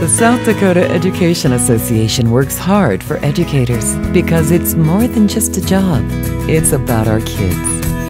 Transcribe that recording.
The South Dakota Education Association works hard for educators because it's more than just a job, it's about our kids.